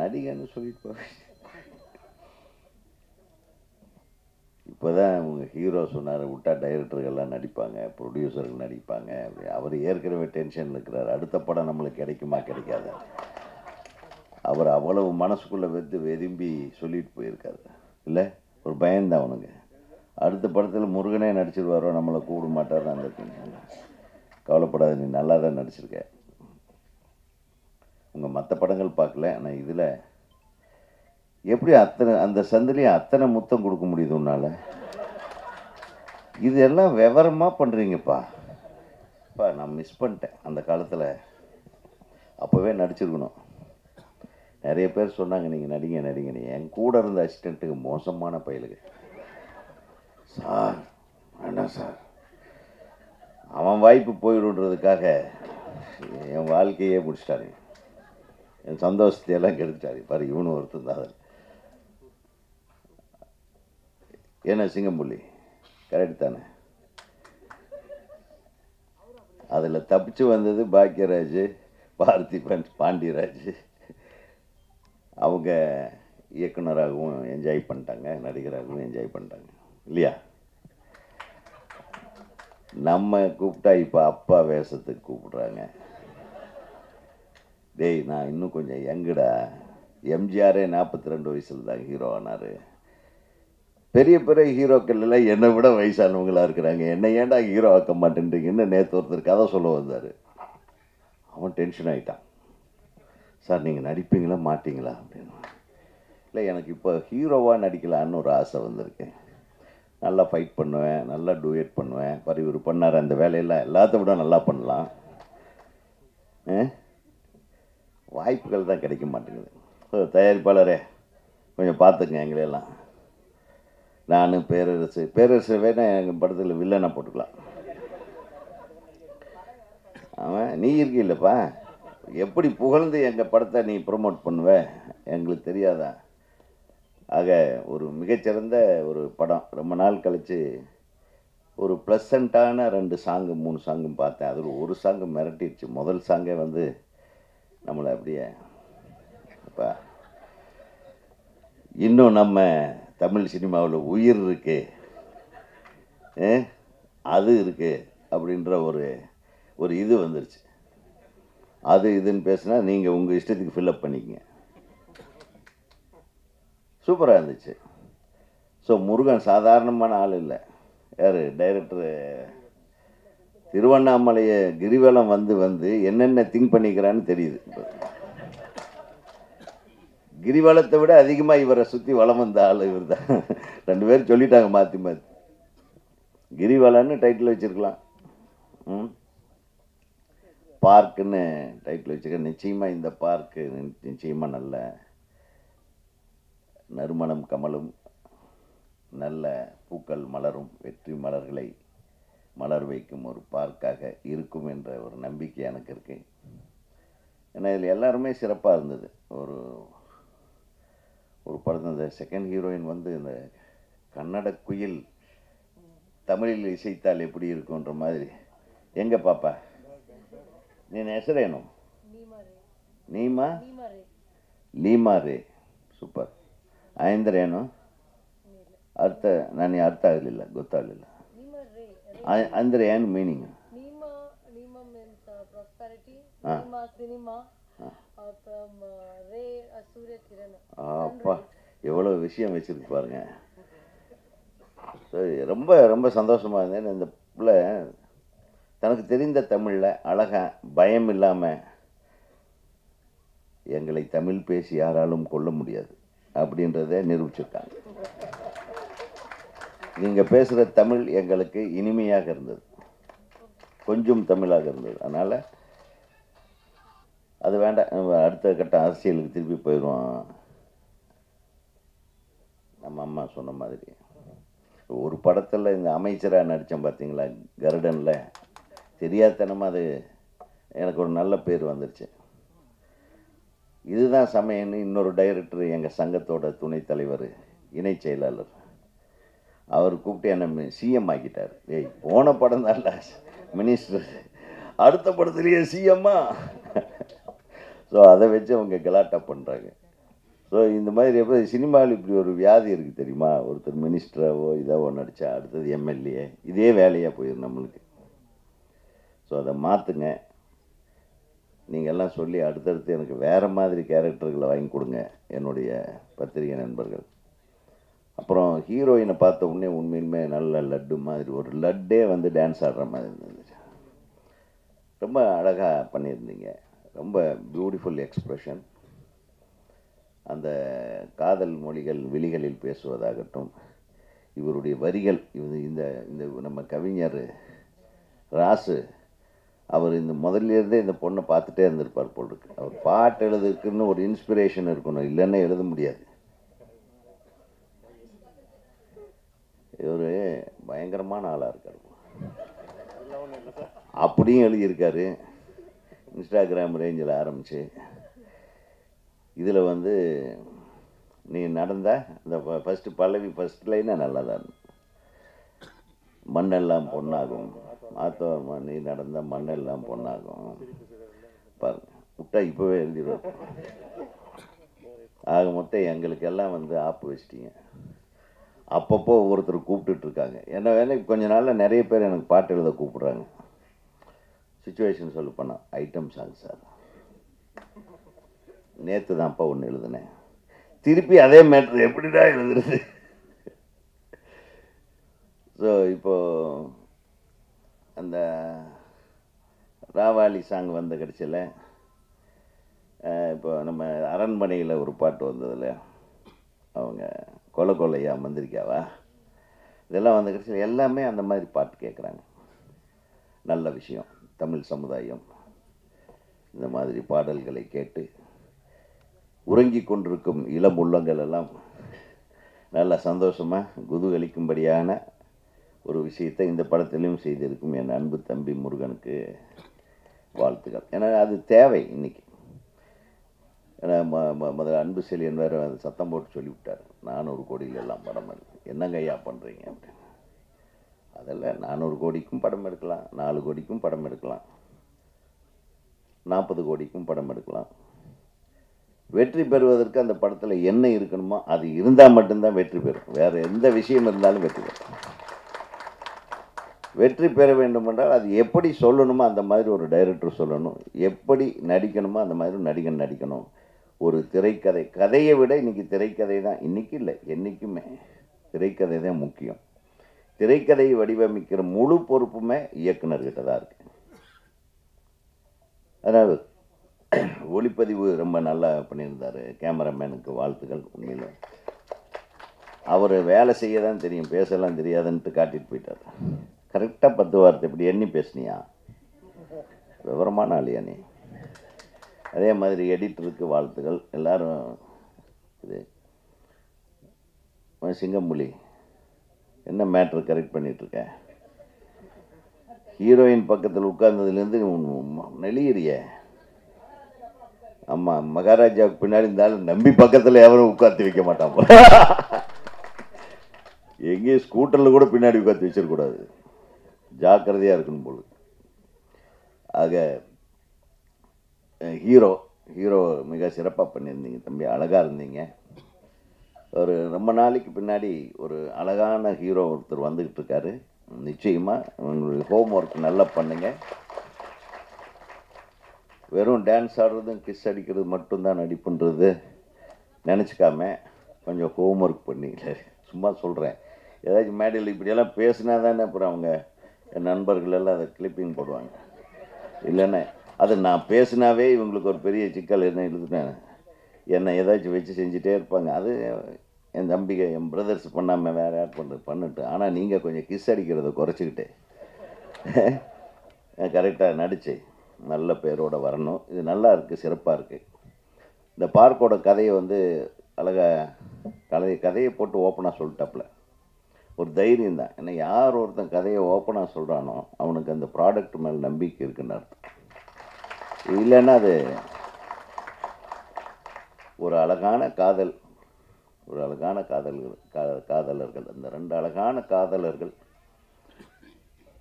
நடிகன்னு சொல்லிட்டு போவேன் இப்போதான் உங்க ஹீரோ சொன்னார் விட்டா டைரக்டர்கள்லாம் நடிப்பாங்க ப்ரொடியூசர்கள் நடிப்பாங்க அப்படி. அவர் ஏற்கனவே டென்ஷன் இருக்கிறார். அடுத்த படம் நம்மளுக்கு கிடைக்குமா கிடைக்காது? அவர் அவ்வளவு மனசுக்குள்ளே வெத்து வெதும்பி சொல்லிட்டு போயிருக்காரு. இல்லை? ஒரு பயந்தான் அவனுங்க அடுத்த படத்தில் முருகனே நடிச்சிருவாரோ நம்மளை கூப்பிட மாட்டார் அந்த கவலைப்படாத நீ நல்லா தான் நடிச்சிருக்க. உங்கள் மற்ற படங்கள் பார்க்கல ஆனால் இதில் எப்படி அத்தனை அந்த சந்திலையும் அத்தனை முத்தம் கொடுக்க முடியுது உன்னால்? இதெல்லாம் விவரமாக பண்ணுறீங்கப்பா இப்போ நான் மிஸ் பண்ணிட்டேன் அந்த காலத்தில். அப்போவே நடிச்சிருக்கணும். நிறைய பேர் சொன்னாங்க நீங்கள் நடிங்க நடிங்கன்னு என் கூட இருந்த அசிஸ்டண்ட்டுக்கு மோசமான பயலுக்கு சார் வேண்டாம் சார். அவன் வாய்ப்பு போயிடுன்றதுக்காக என் வாழ்க்கையே முடிச்சிட்டாருங்க என் சந்தோஷத்தையெல்லாம் கெடுத்துட்டாரு. பாரு இவனு ஒருத்தன் தான் அதில். என்ன சிங்கம்புள்ளி கரெக்ட் தானே? அதில் தப்பிச்சு வந்தது பாக்கியராஜ் பார்த்திபன் பாண்டியராஜ். அவங்க இயக்குனராகவும் என்ஜாய் பண்ணிட்டாங்க நடிகராகவும் என்ஜாய் பண்ணிட்டாங்க. இல்லையா? நம்ம கூப்பிட்டா இப்போ அப்பா வேஷத்துக்கு கூப்பிடுறாங்க. டேய் நான் இன்னும் கொஞ்சம் யங்குடா. எம்ஜிஆரே நாற்பத்தி ரெண்டு வயசில் தான் ஹீரோ ஆனார். பெரிய பெரிய ஹீரோக்கள் எல்லாம் என்னை விட வயசானவங்களாக இருக்கிறாங்க. என்னை ஏன்டா ஹீரோ ஆக்க மாட்டேன்றீங்கன்னு நேற்று ஒருத்தர் கதை சொல்ல வந்தார். அவன் டென்ஷன் ஆகிட்டான் சார் நீங்கள் நடிப்பீங்களா மாட்டிங்களா? அப்படின்னு. இல்லை எனக்கு இப்போ ஹீரோவாக நடிக்கலான்னு ஒரு ஆசை வந்திருக்கேன் நல்லா ஃபைட் பண்ணுவேன் நல்லா டூயட் பண்ணுவேன் பாரு இவர் பண்ணார். அந்த வேலையெல்லாம் எல்லாத்த விட நல்லா பண்ணலாம். ஆ? வாய்ப்புகள் தான் கிடைக்க மாட்டேங்குது. ஓ, தயாரிப்பாளரே கொஞ்சம் பார்த்துங்க எங்களையெல்லாம் நான் பேரரசு பேரரசு வேணால் எங்கள் படத்தில் வில்லனை போட்டுக்கலாம். அவன் நீ இருக்கீல்லப்பா எப்படி புகழ்ந்து எங்கள் படத்தை நீ ப்ரொமோட் பண்ணுவ? எங்களுக்கு தெரியாதா? ஆக ஒரு மிகச்சிறந்த ஒரு படம். ரொம்ப நாள் கழித்து ஒரு ப்ளசண்ட்டான ரெண்டு சாங்கு மூணு சாங்கும் பார்த்தேன். அதில் ஒரு சாங்கு மிரட்டிடுச்சு. முதல் சாங்கே வந்து நம்மளை அப்படியே அப்பா. இன்னும் நம்ம தமிழ் சினிமாவில் உயிர் இருக்கு. அது இருக்கு அப்படின்ற ஒரு ஒரு இது வந்துருச்சு. அது இதுன்னு பேசுனா நீங்கள் உங்கள் இஷ்டத்துக்கு ஃபில்அப் பண்ணிக்கங்க. சூப்பராக இருந்துச்சு. ஸோ முருகன் சாதாரணமான ஆள் இல்லை. யார்? டைரக்டரு திருவண்ணாமலையை கிரிவலம் வந்து வந்து என்னென்ன திங்க் பண்ணிக்கிறான்னு தெரியுது. கிரிவலத்தை விட அதிகமாக இவரை சுற்றி வளம் வந்த ஆள் இவர் தான் ரெண்டு பேரும் சொல்லிட்டாங்க மாற்றி மாற்றி கிரிவலன்னு டைட்டில் வச்சுருக்கலாம். ம்? பார்க்குன்னு டைட்டில் வச்சுருக்க நிச்சயமாக இந்த பார்க்கு நிச்சயமாக நல்ல நறுமணம் கமலும் நல்ல பூக்கள் மலரும் வெற்றி மலர்களை மலர் வைக்கும் ஒரு பார்க்காக இருக்கும் என்ற ஒரு நம்பிக்கை எனக்கு இருக்கு ஏன்னா இதில் எல்லாருமே சிறப்பாக இருந்தது ஒரு ஒரு படத்தில் இந்த செகண்ட் ஹீரோயின் வந்து இந்த கன்னட குயில் தமிழில் இசைத்தால் எப்படி இருக்குன்ற மாதிரி எங்க பாப்பா ನೀನು ಹೆಸರೇನು ನೀಮಾ ಲೀಮಾ ರೇ ಸೂಪರ್ ಅಂದರೆ ಏನು ಅರ್ಥ ನನಗೆ ಅರ್ಥ ಆಗಲಿಲ್ಲ ಗೊತ್ತಾಗಲಿಲ್ಲ ಅಂದರೆ ಏನು meaning Nima, Nima means uh, prosperity. Ah. Nima, cinema. Uh, from uh, Ray, uh, Surya Kiran. அப்பா எவ்வளோ விஷயம் வச்சிருக்கு பாருங்க சரி ரொம்ப ரொம்ப சந்தோஷமாக இருந்தேன் இந்த பிள்ளை தனக்கு தெரிந்த தமிழில் அழகா பயம் இல்லாமல் எங்களை தமிழ் பேசி யாராலும் கொல்ல முடியாது அப்படின்றத நிரூபிச்சிருக்காங்க நீங்கள் பேசுகிற தமிழ் எங்களுக்கு இனிமையாக இருந்தது. கொஞ்சம் தமிழாக இருந்தது. அதனால் அது வேண்டாம். நம்ம அடுத்த கட்ட அரசியலுக்கு திருப்பி போயிடுவோம். நம்ம அம்மா சொன்ன மாதிரி. ஒரு படத்தில் இந்த அமைச்சராக நடித்தேன் பார்த்தீங்களா கருடனில். தெரியாதனமாக அது எனக்கு ஒரு நல்ல பேர் வந்துருச்சு. இதுதான் சமயம்னு இன்னொரு டைரக்டர் எங்கள் சங்கத்தோட துணைத் தலைவர் இணை செயலாளர். அவர் கூப்பிட்டு என்னை சிஎம் ஆக்கிட்டார். ஏய் போன படம் தான் மினிஸ்டர். அடுத்த படத்துலேயே சிஎம்மா ஸோ அதை வச்சு அவங்க கலாட்டா பண்ணுறாங்க ஸோ இந்த மாதிரி எப்போ சினிமாவில் இப்படி ஒரு வியாதி இருக்குது தெரியுமா? ஒருத்தர் மினிஸ்டராவோ இதாவோ நடித்தா அடுத்தது எம்எல்ஏ இதே வேலையாக போயிடும் நம்மளுக்கு. ஸோ அதை மாற்றுங்க நீங்கள் எல்லாம் சொல்லி அடுத்தடுத்து எனக்கு வேறு மாதிரி கேரக்டர்களை வாங்கி கொடுங்க என்னுடைய பத்திரிகை நண்பர்கள். அப்புறம் ஹீரோயினை பார்த்த உடனே உண்மையிலுமே நல்ல லட்டு மாதிரி ஒரு லட்டே வந்து டான்ஸ் ஆடுற மாதிரி இருந்தது ரொம்ப அழகாக பண்ணியிருந்தீங்க. ரொம்ப பியூட்டிஃபுல் எக்ஸ்ப்ரெஷன் அந்த காதல் மொழிகள் விழிகளில் பேசுவதாகட்டும் இவருடைய வரிகள் இவர் இந்த இந்த நம்ம கவிஞர் ராசு அவர் இந்த முதல்ல இருந்தே இந்த பொண்ணை பார்த்துட்டே இருந்திருப்பார் போல் இருக்கு. அவர் பாட்டு எழுதுறதுக்குன்னு ஒரு இன்ஸ்பிரேஷன் இருக்கணும். இல்லைன்னா எழுத முடியாது. இவர் பயங்கரமான ஆளாக இருக்கார். அப்படியும் எழுதியிருக்காரு. இன்ஸ்டாகிராம் ரேஞ்சில் ஆரம்பித்து இதில் வந்து நீ நடந்த இந்த ஃபஸ்ட்டு பல்லவி ஃபஸ்ட் லைனே நல்லா தான் மண்ணெல்லாம் பொண்ணாகும் மாத்தோர்மா நீ நடந்த மண்ணெல்லாம் பொண்ணாகும் பாருங்க விட்டா இப்போவே எழுதிடுவோம் ஆக மொத்தம் எங்களுக்கெல்லாம் வந்து ஆப்பு வச்சிட்டீங்க. அப்பப்போ ஒவ்வொருத்தர் கூப்பிட்டுட்ருக்காங்க. என்ன வேலை? கொஞ்ச நாளில் நிறைய பேர் எனக்கு பாட்டு எழுத கூப்பிட்றாங்க. சுச்சுவேஷன் சொல்ல போனால் ஐட்டம் சாங் சார் நேற்று தான்ப்பா ஒன்று எழுதினேன். திருப்பி அதே மேட்ரு எப்படிடா எழுதுறது? ஸோ இப்போ அந்த ராவாலி சாங் வந்த கடைசியில் இப்போ நம்ம அரண்மனையில் ஒரு பாட்டு வந்ததில்ல அவங்க கொலை கொலையா மந்திரிக்காவா இதெல்லாம் வந்த கடைசியில் எல்லாமே அந்த மாதிரி பாட்டு கேட்குறாங்க நல்ல விஷயம். தமிழ் சமுதாயம் இந்த மாதிரி பாடல்களை கேட்டு உறங்கி கொண்டிருக்கும் இளம் உள்ளங்கள் எல்லாம் நல்ல சந்தோஷமாக குதூகலிக்கும்படியான ஒரு விஷயத்தை இந்த படத்திலையும் செய்திருக்கும் என் அன்பு தம்பி முருகனுக்கு வாழ்த்துக்கள். ஏன்னா அது தேவை இன்றைக்கி ஏன்னா ம முதல்ல அன்பு செலியன் வேறு சத்தம் போட்டு சொல்லிவிட்டார். நானூறு கோடியில் எல்லாம் படம் எடுக்கு என்னங்க ஐயா பண்ணுறீங்க அப்படின்னு. அதில் நானூறு கோடிக்கும் படம் எடுக்கலாம் நாலு கோடிக்கும் படம் எடுக்கலாம் நாற்பது கோடிக்கும் படம் எடுக்கலாம். வெற்றி பெறுவதற்கு அந்த படத்தில் என்ன இருக்கணுமோ அது இருந்தால் மட்டும்தான் வெற்றி பெறும். வேறு எந்த விஷயம் இருந்தாலும் வெற்றி பெறும். வெற்றி பெற வேண்டும் என்றால் அது எப்படி சொல்லணுமோ அந்த மாதிரி ஒரு டைரக்டர் சொல்லணும். எப்படி நடிக்கணுமோ அந்த மாதிரி நடிகன் நடிக்கணும். ஒரு திரைக்கதை. கதையை விட இன்றைக்கி திரைக்கதை தான். இன்றைக்கி இல்லை என்றைக்குமே திரைக்கதை தான் முக்கியம். திரைக்கதையை வடிவமைக்கிற முழு பொறுப்புமே இயக்குனர்கிட்ட தான் இருக்கு. அதனால் ஒளிப்பதிவு ரொம்ப நல்லா பண்ணியிருந்தார். கேமராமேனுக்கு வாழ்த்துக்கள் உண்மையில். அவர் வேலை செய்ய தான் தெரியும் பேசலாம் தெரியாதுன்ட்டு காட்டிட்டு போயிட்டார். கரெக்டாக பத்து வார்த்தை இப்படி எண்ணி பேசுனியா? விவரமான ஆளியா நீ? அதே மாதிரி எடிட்டருக்கு வாழ்த்துக்கள் எல்லாரும் இது சிங்கம்புலி என்ன மேட்ரு கரெக்ட் பண்ணிகிட்ருக்க ஹீரோயின் பக்கத்தில் உட்கார்ந்ததுலேருந்து நெளியிறிய. ஆமாம் மகாராஜாவுக்கு பின்னாடி இருந்தாலும் நம்பி பக்கத்தில் எவரும் உட்காந்து வைக்க மாட்டான் எங்கேயும் ஸ்கூட்டரில் கூட பின்னாடி உட்காந்து வச்சிடக்கூடாது ஜாக்கிரதையாக இருக்கணும் போல. ஆக ஹீரோ ஹீரோ மிக சிறப்பாக பண்ணியிருந்தீங்க தம்பி அழகாக இருந்தீங்க. ஒரு ரொம்ப நாளைக்கு பின்னாடி ஒரு அழகான ஹீரோ ஒருத்தர் வந்துக்கிட்டு இருக்காரு. நிச்சயமாக உங்களுடைய ஹோம் ஒர்க் நல்லா பண்ணுங்க. வெறும் டான்ஸ் ஆடுறதும் கிஸ் அடிக்கிறது மட்டும்தான் நடிப்புன்றது நினச்சிக்காம கொஞ்சம் ஹோம் ஒர்க் பண்ணி சும்மா சொல்கிறேன் ஏதாச்சும் மேடையில் இப்படியெல்லாம் பேசினா தானே அப்புறம் அவங்க என் நண்பர்கள் எல்லாம் அதை கிளிப்பிங் போடுவாங்க. இல்லைன்னா அது நான் பேசினாவே இவங்களுக்கு ஒரு பெரிய சிக்கல் என்ன எழுதுனேன். என்னை ஏதாச்சும் வச்சு செஞ்சுட்டே இருப்பாங்க. அது என் தம்பிகை என் பிரதர்ஸ் பண்ணாமல் வேறு யார் பண்ணுறது பண்ணிட்டு ஆனால் நீங்கள் கொஞ்சம் கிஸ் அடிக்கிறத குறைச்சிக்கிட்டு. கரெக்டாக நடிச்சு நல்ல பேரோட வரணும். இது நல்லா இருக்குது சிறப்பாக இருக்குது இந்த பார்க்கோட கதையை வந்து அழகாக கதை கதையை போட்டு ஓப்பனாக சொல்லிட்டாப்புல. ஒரு தைரியம் தான். ஏன்னா யார் ஒருத்தன் கதையை ஓப்பனாக சொல்கிறானோ அவனுக்கு அந்த ப்ராடக்ட் மேலே நம்பிக்கை இருக்குன்னு அர்த்தம். இல்லைன்னா அது ஒரு அழகான காதல் ஒரு அழகான காதல்கள் கா காதலர்கள். அந்த ரெண்டு அழகான காதலர்கள்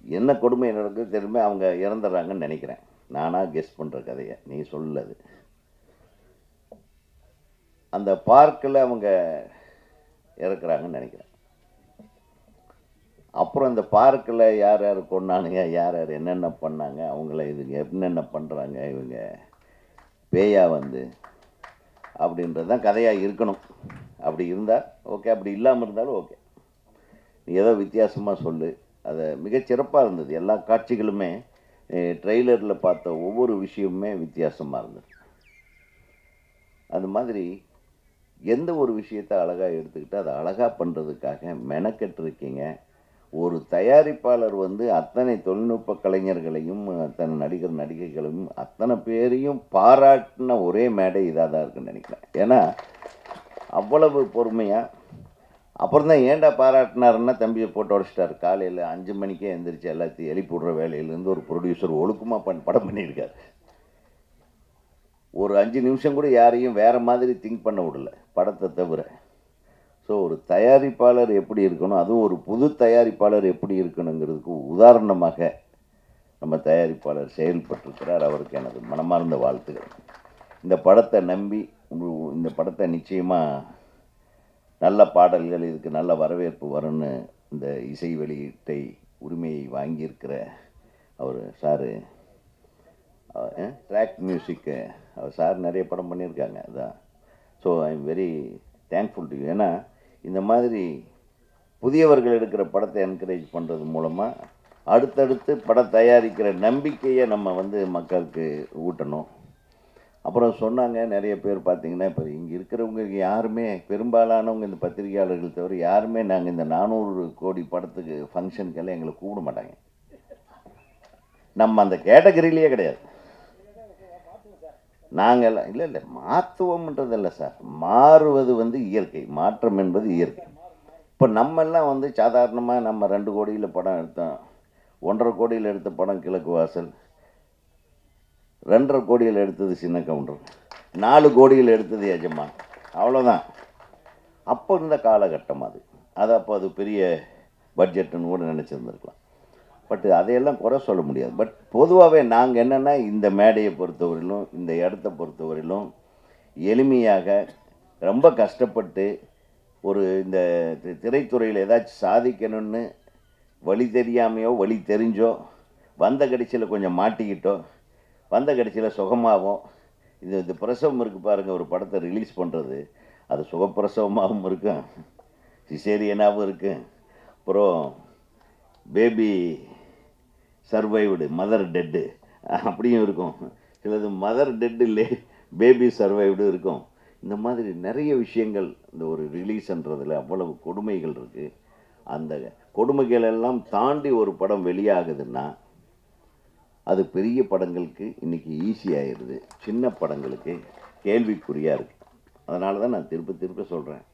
என்ன கொடுமை நடக்குது தெரியுமே? அவங்க இறந்துடுறாங்கன்னு நினைக்கிறேன். நானாக கெஸ் பண்ணுற கதையை. நீ சொல்லது. அந்த பார்க்கில் அவங்க இறக்குறாங்கன்னு நினைக்கிறேன். அப்புறம் இந்த பார்க்கில் யார் யார் கொண்டானுங்க யார் யார் என்னென்ன பண்ணாங்க அவங்கள இதுங்க என்னென்ன பண்ணுறாங்க இவங்க பேயா வந்து அப்படின்றது தான் கதையாக இருக்கணும். அப்படி இருந்தால் ஓகே அப்படி இல்லாமல் இருந்தாலும் ஓகே. நீ ஏதோ வித்தியாசமாக சொல்லு. அதை மிகச்சிறப்பாக இருந்தது. எல்லா காட்சிகளுமே ட்ரெய்லரில் பார்த்த ஒவ்வொரு விஷயமுமே வித்தியாசமாக இருந்தது. அது மாதிரி எந்த ஒரு விஷயத்தை அழகாக எடுத்துக்கிட்டு அதை அழகாக பண்ணுறதுக்காக மெனக்கெட்டிருக்கீங்க. ஒரு தயாரிப்பாளர் வந்து அத்தனை தொழில்நுட்ப கலைஞர்களையும் அத்தனை நடிகர் நடிகைகளையும் அத்தனை பேரையும் பாராட்டின ஒரே மேடை இதாக தான் இருக்குன்னு நினைக்கிறேன். ஏன்னா அவ்வளவு பொறுமையாக அப்புறம் தான் ஏன்டா பாராட்டினாருன்னா தம்பியை போட்டு உடச்சிட்டாரு. காலையில் அஞ்சு மணிக்கே எந்திரிச்சு எல்லாத்தையும் எழுப்பி விடுற வேலையிலேருந்து ஒரு ப்ரொடியூசர் ஒழுக்கமாக பண் படம் பண்ணியிருக்காரு. ஒரு அஞ்சு நிமிஷம் கூட யாரையும் வேறு மாதிரி திங்க் பண்ண விடல படத்தை தவிர. ஸோ ஒரு தயாரிப்பாளர் எப்படி இருக்கணும் அதுவும் ஒரு புது தயாரிப்பாளர் எப்படி இருக்கணுங்கிறதுக்கு உதாரணமாக நம்ம தயாரிப்பாளர் செயல்பட்டிருக்கிறார். அவருக்கு எனது மனமார்ந்த வாழ்த்துக்கள். இந்த படத்தை நம்பி இந்த படத்தை நிச்சயமாக நல்ல பாடல்கள் இதுக்கு நல்ல வரவேற்பு வரும்னு இந்த இசை வெளியீட்டை உரிமையை வாங்கியிருக்கிற அவர் சாரு ட்ராக் மியூசிக்கு அவர் சார் நிறைய படம் பண்ணியிருக்காங்க. அதான். So I am very thankful to ஏன்னா இந்த மாதிரி புதியவர்கள் எடுக்கிற படத்தை என்கரேஜ் பண்ணுறது மூலமாக அடுத்தடுத்து படம் தயாரிக்கிற நம்பிக்கையை நம்ம வந்து மக்களுக்கு ஊட்டணும். அப்புறம் சொன்னாங்க நிறைய பேர் பார்த்திங்கன்னா இப்போ இங்கே இருக்கிறவங்க யாருமே பெரும்பாலானவங்க இந்த பத்திரிகையாளர்கள் தவிர யாருமே நாங்கள் இந்த நானூறு கோடி படத்துக்கு ஃபங்க்ஷனுக்கெல்லாம் எங்களை கூப்பிட மாட்டாங்க. நம்ம அந்த கேட்டகரியிலேயே கிடையாது. நாங்கள் இல்லை இல்லை மாற்றுவோம்ன்றது இல்லை சார். மாறுவது வந்து இயற்கை. மாற்றம் என்பது இயற்கை. இப்போ நம்மெல்லாம் வந்து சாதாரணமாக நம்ம ரெண்டு கோடியில் படம் எடுத்தோம். ஒன்றரை கோடியில் எடுத்த படம் கிழக்கு வாசல். ரெண்டரை கோடியில் எடுத்தது சின்ன கவுண்டர். நாலு கோடியில் எடுத்தது எஜமான். அவ்வளோதான் அப்போ இருந்த காலகட்டம் அது. அது அப்போ அது பெரிய பட்ஜெட்டுன்னு கூட நினச்சிருந்துருக்கலாம். பட் அதையெல்லாம் குறை சொல்ல முடியாது. பட் பொதுவாகவே நாங்கள் என்னென்னா இந்த மேடையை பொறுத்தவரையிலும் இந்த இடத்த பொறுத்தவரையிலும் எளிமையாக ரொம்ப கஷ்டப்பட்டு ஒரு இந்த திரைத்துறையில் ஏதாச்சும் சாதிக்கணும்னு வழி தெரியாமையோ வழி தெரிஞ்சோ வந்த கடைசியில் கொஞ்சம் மாட்டிக்கிட்டோ வந்த கடைசியில் சுகமாகவும் இது இந்த பிரசவம் இருக்குது பாருங்கள் ஒரு படத்தை ரிலீஸ் பண்ணுறது அது சுகப்பிரசவமாகவும் இருக்கும். சிசேரியனாகவும் இருக்கும். அப்புறம் பேபி சர்வைவ்டு மதர் டெட்டு அப்படியும் இருக்கும். சிலது மதர் டெட் இல்லை பேபி சர்வைவ்டு இருக்கும். இந்த மாதிரி நிறைய விஷயங்கள் இந்த ஒரு ரிலீஸ்ன்றதில் அவ்வளவு கொடுமைகள் இருக்குது அந்த கொடுமைகள் எல்லாம் தாண்டி ஒரு படம் வெளியாகுதுன்னா அது பெரிய படங்களுக்கு இன்றைக்கி ஈஸியாகிடுது சின்ன படங்களுக்கு கேள்விக்குறியாக இருக்குது அதனால தான் நான் திரும்ப திருப்ப சொல்கிறேன்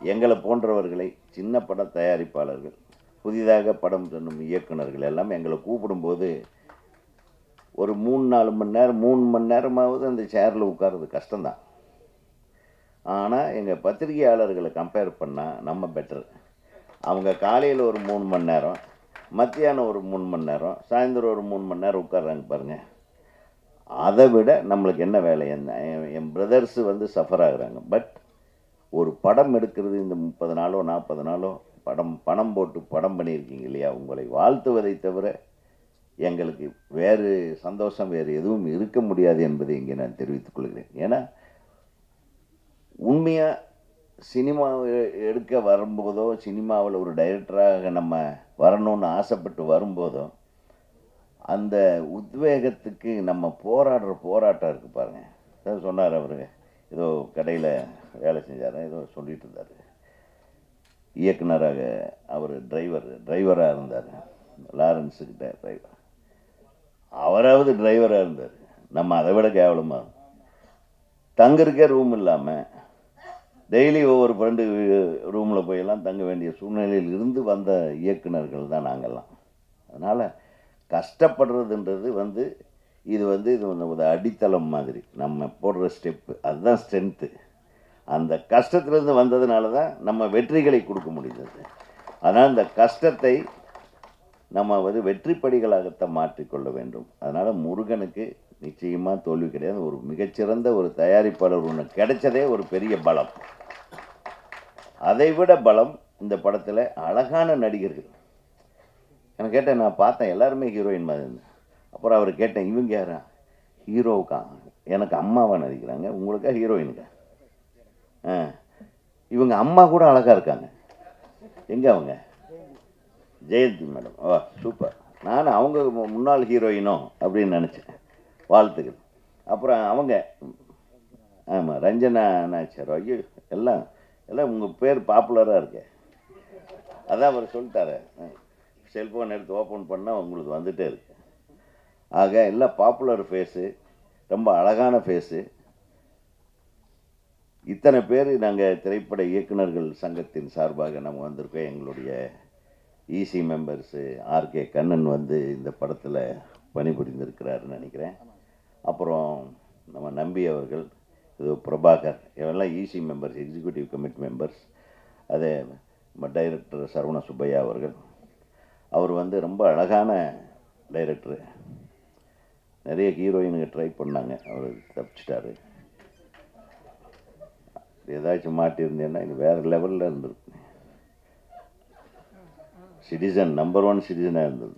எங்களை போன்றவர்களை சின்ன பட தயாரிப்பாளர்கள் புதிதாக படம் பண்ணும் இயக்குனர்கள் எல்லாம் எங்களை கூப்பிடும்போது ஒரு மூணு நாலு மணி நேரம் மூணு மணி நேரமாவது அந்த சேரில் உட்கார்றது கஷ்டம்தான். ஆனால் எங்கள் பத்திரிகையாளர்களை கம்பேர் பண்ணால் நம்ம பெட்டர் அவங்க காலையில் ஒரு மூணு மணி நேரம் மத்தியானம் ஒரு மூணு மணி நேரம் சாயந்தரம் ஒரு மூணு மணி நேரம் உட்கார்றாங்க பாருங்கள் அதை விட நம்மளுக்கு என்ன வேலை? என்ன என்- என் பிரதர்ஸு வந்து சஃபர் ஆகுறாங்க. பட் ஒரு படம் எடுக்கிறது இந்த முப்பது நாளோ நாற்பது நாளோ படம் பணம் போட்டு படம் பண்ணியிருக்கீங்க இல்லையா? உங்களை வாழ்த்துவதை தவிர எங்களுக்கு வேறு சந்தோஷம் வேறு எதுவும் இருக்க முடியாது என்பதை இங்கே நான் தெரிவித்துக் கொள்கிறேன். ஏன்னா உண்மையாக சினிமா எடுக்க வரும்போதோ சினிமாவில் ஒரு டைரக்டராக நம்ம வரணும்னு ஆசைப்பட்டு வரும்போதோ அந்த உத்வேகத்துக்கு நம்ம போராடுற போராட்டம் இருக்குது பாருங்கள் சொன்னார் அவருங்க ஏதோ கடையில் வேலை செஞ்சார்? ஏதோ சொல்லிட்டு இருந்தார். இயக்குனராக அவர் டிரைவர் டிரைவராக இருந்தார். லாரன்ஸுக்கிட்ட டிரைவர் அவராவது டிரைவராக இருந்தார். நம்ம அதை விட கேவலமாக தங்கிருக்கே ரூம் இல்லாமல் டெய்லி ஒவ்வொரு ஃப்ரெண்டு ரூமில் போயெல்லாம் தங்க வேண்டிய சூழ்நிலையில் இருந்து வந்த இயக்குனர்கள் தான் நாங்கள்லாம் அதனால் கஷ்டப்படுறதுன்றது வந்து இது வந்து இது வந்து ஒரு அடித்தளம் மாதிரி. நம்ம போடுற ஸ்டெப்பு அதுதான் ஸ்ட்ரென்த்து அந்த கஷ்டத்துலேருந்து வந்ததுனால தான் நம்ம வெற்றிகளை கொடுக்க முடிந்தது. அதனால் அந்த கஷ்டத்தை நம்ம வந்து வெற்றிப்படிகளாகத்தான் மாற்றிக்கொள்ள வேண்டும். அதனால் முருகனுக்கு நிச்சயமாக தோல்வி கிடையாது. ஒரு மிகச்சிறந்த ஒரு தயாரிப்பாளர் ஒன்று கிடைச்சதே ஒரு பெரிய பலம். அதை விட பலம் இந்த படத்தில் அழகான நடிகர்கள். எனக்கு கேட்டேன் நான் பார்த்தேன் எல்லாருமே ஹீரோயின் மாதிரி இருந்தேன். அப்புறம் அவர் கேட்டேன் இவங்க யாரா? ஹீரோவுக்கா எனக்கு அம்மாவை நடிக்கிறாங்க. உங்களுக்கா ஹீரோயினுக்கா இவங்க அம்மா கூட அழகாக இருக்காங்க. எங்கே அவங்க? ஜெயந்தி மேடம். ஓ சூப்பர் நான் அவங்க மு- முன்னாள் ஹீரோயினோ அப்படின்னு நினச்சேன். வாழ்த்துக்கள். அப்புறம் அவங்க ஆமாம் ரஞ்சனா நாச்சார் ஐயோ எல்லாம் எல்லாம் உங்கள் பேர் பாப்புலராக இருக்கு. அதான் அவர் சொல்லிட்டாரு. செல்ஃபோன் எடுத்து ஓப்பன் பண்ணால் உங்களுக்கு வந்துகிட்டே இருக்கு. ஆக எல்லாம் பாப்புலர் ஃபேஸு ரொம்ப அழகான ஃபேஸு இத்தனை பேர் நாங்கள் திரைப்பட இயக்குனர்கள் சங்கத்தின் சார்பாக நம்ம வந்திருக்கோம். எங்களுடைய இசி மெம்பர்ஸு ஆர்கே கண்ணன் வந்து இந்த படத்தில் பணிபுரிந்திருக்கிறாருன்னு நினைக்கிறேன். அப்புறம் நம்ம நம்பி அவர்கள் இது பிரபாகர் இவெல்லாம் EC members executive committee members அதே நம்ம டைரக்டர் சரவண சுப்பையா அவர்கள். அவர் வந்து ரொம்ப அழகான டைரக்டரு நிறைய ஹீரோயினுங்க ட்ரை பண்ணாங்க. அவர் தப்பிச்சிட்டாரு. ஏதாச்சும் மாட்டியிருந்தேன்னா இது வேறு லெவலில் இருந்திருக்கு. சிட்டிசன் நம்பர் ஒன் சிட்டிசனாக இருந்தது.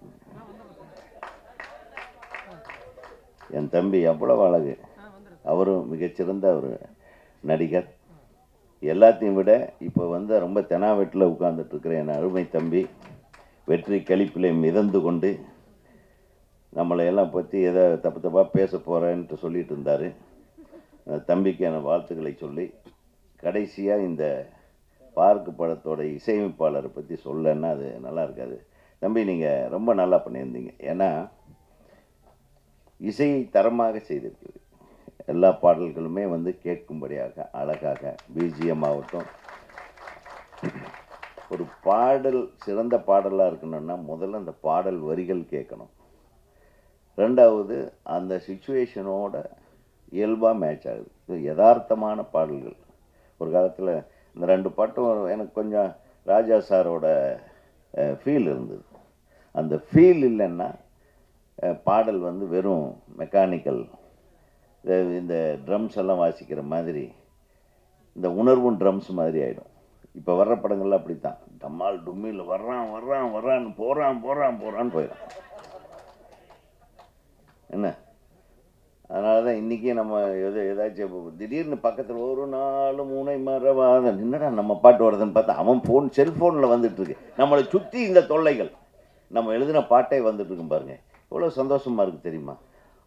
என் தம்பி அவ்வளவு அழகு. அவரும் மிகச்சிறந்த ஒரு நடிகர். எல்லாத்தையும் விட இப்போ வந்து ரொம்ப தெனாவெட்டில் உட்கார்ந்துட்டு என் அருமை தம்பி வெற்றி கழிப்பிலே மிதந்து கொண்டு நம்மளை எல்லாம் பற்றி எதை தப்பு தப்பாக பேச போகிறேன்ட்டு சொல்லிட்டு இருந்தார். தம்பிக்கு என வாழ்த்துக்களை சொல்லி கடைசியாக இந்த பார்க்கு படத்தோட இசையமைப்பாளரை பற்றி சொல்லன்னா அது நல்லா இருக்காது. தம்பி நீங்கள் ரொம்ப நல்லா பண்ணியிருந்தீங்க. ஏன்னா இசையை தரமாக செய்திருக்குது எல்லா பாடல்களுமே வந்து கேட்கும்படியாக அழகாக பிஜிஎம் ஆகட்டும். ஒரு பாடல் சிறந்த பாடலாக இருக்கணும்னா முதல்ல அந்த பாடல் வரிகள் கேட்கணும். ரெண்டாவது அந்த சுச்சுவேஷனோட இயல்பாக மேட்ச் ஆகுது. இது யதார்த்தமான பாடல்கள். ஒரு காலத்தில் இந்த ரெண்டு பாட்டும் எனக்கு கொஞ்சம் ராஜா சாரோட ஃபீல் இருந்தது. அந்த ஃபீல் இல்லைன்னா பாடல் வந்து வெறும் மெக்கானிக்கல் இந்த ட்ரம்ஸ் எல்லாம் வாசிக்கிற மாதிரி இந்த உணர்வும் ட்ரம்ஸ் மாதிரி ஆகிடும் இப்போ வர்ற படங்கள்லாம் அப்படி தான் டம்மால் டும்மில் வர்றான் வர்றான் வர்றான்னு போகிறான் போகிறான் போகிறான்னு போயிடும். என்ன? அதனால தான் இன்றைக்கி நம்ம எது ஏதாச்சும் திடீர்னு பக்கத்தில் ஒரு நாலு மூணை மறவாத என்னடா நம்ம பாட்டு வருதுன்னு பார்த்தா அவன் ஃபோன் செல்ஃபோனில் வந்துட்டுருக்கு. நம்மளை சுற்றி இந்த தொல்லைகள். நம்ம எழுதின பாட்டே வந்துட்டுருக்கும் பாருங்க. எவ்வளோ சந்தோஷமாக இருக்குது தெரியுமா?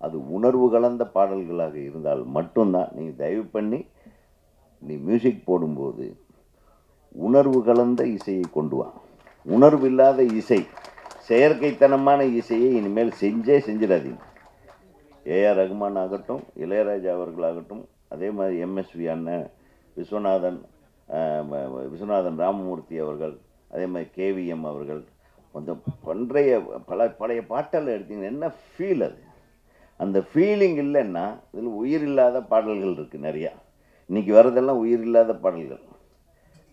அது உணர்வு கலந்த பாடல்களாக இருந்தால் மட்டும்தான். நீ தயவு பண்ணி நீ மியூசிக் போடும்போது உணர்வு கலந்த இசையை கொண்டு வா. உணர்வு இல்லாத இசை செயற்கைத்தனமான இசையை இனிமேல் செஞ்சே செஞ்சிடாதீங்க. ஏஆர் ரகுமான் ஆகட்டும் இளையராஜா அவர்களாகட்டும் அதே மாதிரி எம்எஸ்வி அண்ணன் விஸ்வநாதன் விஸ்வநாதன் ராமமூர்த்தி அவர்கள் அதே மாதிரி கேவிஎம் அவர்கள் கொஞ்சம் பன்றைய பல பழைய பாட்டெல்லாம் எடுத்தீங்கன்னா என்ன ஃபீல் அது? அந்த ஃபீலிங் இல்லைன்னா இதில் உயிர் இல்லாத பாடல்கள் இருக்குது நிறையா. இன்றைக்கி வர்றதெல்லாம் உயிர் இல்லாத பாடல்கள்.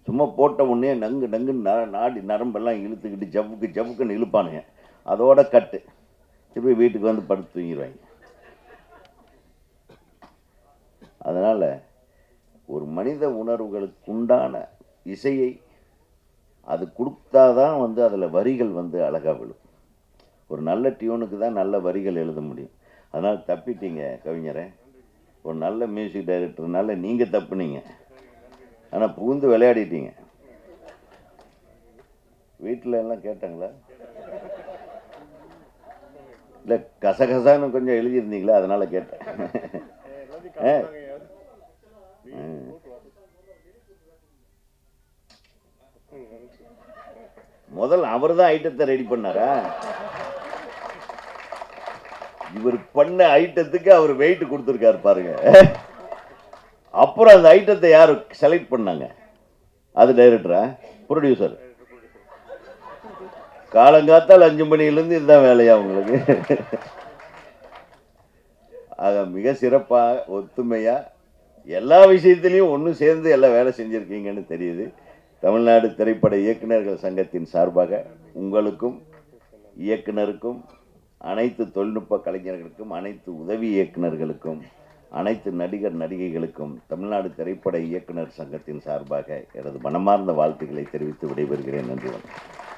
சும்மா போட்ட உடனே நங்கு நங்குன்னு ந நாடி நரம்பெல்லாம் இழுத்துக்கிட்டு ஜவுக்கு ஜவுக்குன்னு இழுப்பானுங்க. அதோட கட்டு. திருப்பி வீட்டுக்கு வந்து படுத்து தூங்கிடுவாங்க அதனால் ஒரு மனித உணர்வுகளுக்கு உண்டான இசையை அது கொடுத்தாதான் வந்து அதில் வரிகள் வந்து அழகாக விழும். ஒரு நல்ல டியூனுக்கு தான் நல்ல வரிகள் எழுத முடியும். அதனால் தப்பிட்டீங்க கவிஞரை. ஒரு நல்ல மியூசிக் டைரக்டர்னால நீங்கள் தப்புனீங்க. ஆனால் புகுந்து விளையாடிட்டீங்க. வீட்டில் எல்லாம் கேட்டாங்களா? இல்லை கசகசான்னு கொஞ்சம் எழுதியிருந்தீங்களா? அதனால் கேட்டேன். முதல்ல அவர் தான் ஐட்டத்தை ரெடி பண்ணாரா? இவர் பண்ண ஐட்டத்துக்கு அவர் வெயிட் கொடுத்துருக்காரு பாருங்க. அப்புறம் அந்த ஐட்டத்தை யார் செலக்ட் பண்ணாங்க? அது டைரக்டரா ப்ரொடியூசர் காலங்காத்தால் அஞ்சு மணிலேருந்து இதுதான் வேலையா உங்களுக்கு? ஆக மிக சிறப்பாக ஒத்துமையாக எல்லா விஷயத்துலையும் ஒன்று சேர்ந்து எல்லாம் வேலை செஞ்சுருக்கீங்கன்னு தெரியுது. தமிழ்நாடு திரைப்பட இயக்குநர்கள் சங்கத்தின் சார்பாக உங்களுக்கும் இயக்குனருக்கும் அனைத்து தொழில்நுட்ப கலைஞர்களுக்கும் அனைத்து உதவி இயக்குனர்களுக்கும் அனைத்து நடிகர் நடிகைகளுக்கும் தமிழ்நாடு திரைப்பட இயக்குனர் சங்கத்தின் சார்பாக எனது மனமார்ந்த வாழ்த்துக்களை தெரிவித்து விடைபெறுகிறேன். நன்றி வணக்கம்.